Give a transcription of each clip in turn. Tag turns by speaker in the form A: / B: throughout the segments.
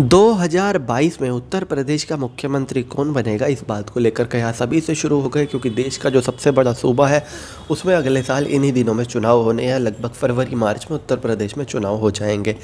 A: 2022 में उत्तर प्रदेश का मुख्यमंत्री कौन बनेगा? इस बात को लेकर कयास अभी से शुरू हो गए, क्योंकि देश का जो सबसे बड़ा सूबा है, उसमें अगले साल इन्हीं दिनों में चुनाव होने हैं। लगभग फरवरी, मार्च में उत्तर प्रदेश में चुनाव हो जाएँगे।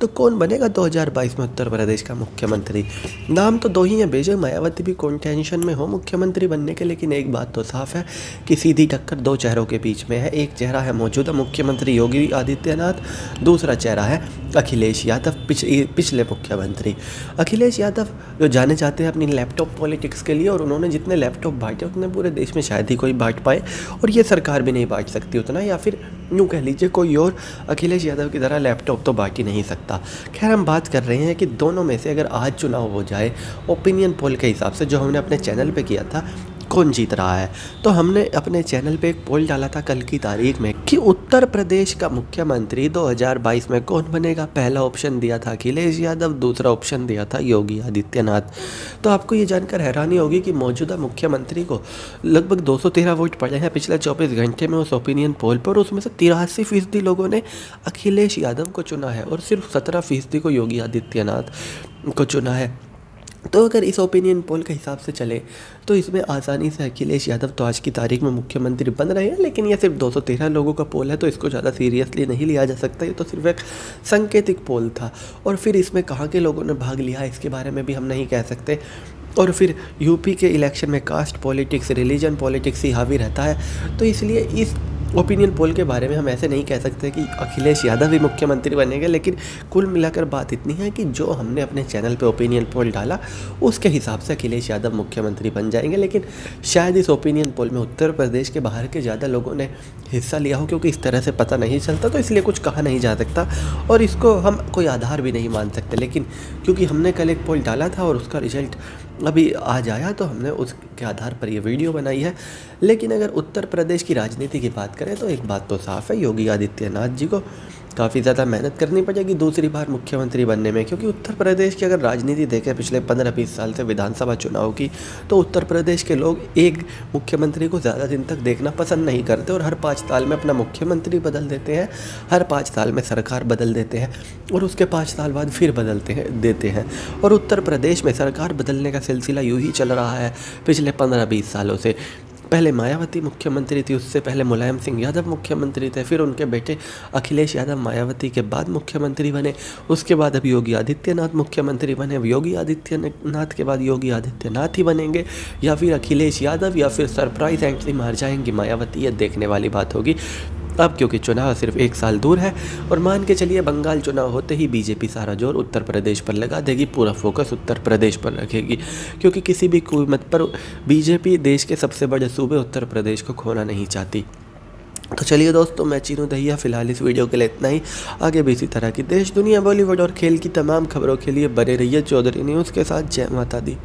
A: तो कौन बनेगा 2022 में उत्तर प्रदेश का मुख्यमंत्री? नाम तो दो ही हैं बेजय मायावती भी कौन टेंशन में हो मुख्यमंत्री बनने के, लेकिन एक बात तो साफ़ है कि सीधी टक्कर दो चेहरों के बीच में है। एक चेहरा है मौजूदा मुख्यमंत्री योगी आदित्यनाथ, दूसरा चेहरा है अखिलेश यादव पिछले मुख्यमंत्री प्रधानमंत्री अखिलेश यादव जो जाने जाते हैं अपनी लैपटॉप पॉलिटिक्स के लिए और उन्होंने जितने लैपटॉप बांटे, उतने पूरे देश में शायद ही कोई बांट पाए और ये सरकार भी नहीं बांट सकती उतना या फिर यूँ कह लीजिए कोई और अखिलेश यादव की तरह लैपटॉप तो बांट ही नहीं सकता। खैर, हम बात कर रहे हैं कि दोनों में से अगर आज चुनाव हो जाए ओपिनियन पोल के हिसाब से जो हमने अपने चैनल पर किया था कौन जीत रहा है? तो हमने अपने चैनल पे एक पोल डाला था कल की तारीख में कि उत्तर प्रदेश का मुख्यमंत्री 2022 में कौन बनेगा? पहला ऑप्शन दिया था अखिलेश यादव, दूसरा ऑप्शन दिया था योगी आदित्यनाथ। तो आपको ये जानकर हैरानी होगी कि मौजूदा मुख्यमंत्री को लगभग 213 वोट पड़े हैं पिछले 24 घंटे में उस ओपिनियन पोल पर उसमें से तिरासी फ़ीसदी लोगों ने अखिलेश यादव को चुना है, और सिर्फ़ सत्रह फ़ीसदी को योगी आदित्यनाथ को चुना है। तो अगर इस ओपिनियन पोल के हिसाब से चले तो इसमें आसानी से अखिलेश यादव तो आज की तारीख में मुख्यमंत्री बन रहे हैं, लेकिन ये सिर्फ़ 213 लोगों का पोल है तो इसको ज़्यादा सीरियसली नहीं लिया जा सकता। ये तो सिर्फ़ एक सांकेतिक पोल था। और फिर इसमें कहाँ के लोगों ने भाग लिया, इसके बारे में भी हम नहीं कह सकते। और फिर यूपी के इलेक्शन में कास्ट पॉलिटिक्स रिलीजन पॉलिटिक्स ही हावी रहता है। तो इसलिए इस ओपिनियन पोल के बारे में हम ऐसे नहीं कह सकते कि अखिलेश यादव ही मुख्यमंत्री बनेंगे, लेकिन कुल मिलाकर बात इतनी है कि जो हमने अपने चैनल पे ओपिनियन पोल डाला, उसके हिसाब से अखिलेश यादव मुख्यमंत्री बन जाएँगे। लेकिन शायद इस ओपिनियन पोल में उत्तर प्रदेश के बाहर के ज़्यादा लोगों ने हिस्सा लिया हो, क्योंकि इस तरह से पता नहीं चलता तो इसलिए कुछ कहा नहीं जा सकता, और इसको हम कोई आधार भी नहीं मान सकते। लेकिन क्योंकि हमने कल एक पोल डाला था और उसका रिज़ल्ट अभी आ जाया तो हमने उसके आधार पर ये वीडियो बनाई है। लेकिन अगर उत्तर प्रदेश की राजनीति की बात करें तो एक बात तो साफ़ है, योगी आदित्यनाथ जी को काफ़ी ज़्यादा मेहनत करनी पड़ेगी दूसरी बार मुख्यमंत्री बनने में, क्योंकि उत्तर प्रदेश की अगर राजनीति देखें पिछले पंद्रह बीस साल से विधानसभा चुनाव की तो उत्तर प्रदेश के लोग एक मुख्यमंत्री को ज़्यादा दिन तक देखना पसंद नहीं करते और हर पाँच साल में अपना मुख्यमंत्री बदल देते हैं, हर पाँच साल में सरकार बदल देते हैं और उसके पाँच साल बाद फिर बदलते हैं, देते हैं। और उत्तर प्रदेश में सरकार बदलने का सिलसिला यूँ ही चल रहा है पिछले पंद्रह बीस सालों से। पहले मायावती मुख्यमंत्री थी, उससे पहले मुलायम सिंह यादव मुख्यमंत्री थे, फिर उनके बेटे अखिलेश यादव मायावती के बाद मुख्यमंत्री बने। उसके बाद अब योगी आदित्यनाथ मुख्यमंत्री बने। योगी आदित्यनाथ के बाद योगी आदित्यनाथ ही बनेंगे, या फिर अखिलेश यादव या फिर सरप्राइज़ एंट्री मार जाएँगी मायावती। ये देखने वाली बात होगी। अब, क्योंकि चुनाव सिर्फ़ एक साल दूर है, और मान के चलिए बंगाल चुनाव होते ही बीजेपी सारा ज़ोर उत्तर प्रदेश पर लगा देगी, पूरा फोकस उत्तर प्रदेश पर रखेगी। क्योंकि किसी भी कीमत पर बीजेपी देश के सबसे बड़े सूबे उत्तर प्रदेश को खोना नहीं चाहती। तो चलिए दोस्तों, मैं चीनू दहिया, फ़िलहाल इस वीडियो के लिए इतना ही। आगे भी इसी तरह की देश, दुनिया, बॉलीवुड और खेल की तमाम खबरों के लिए बने रहिए चौधरी न्यूज़ के साथ। जय माता दी।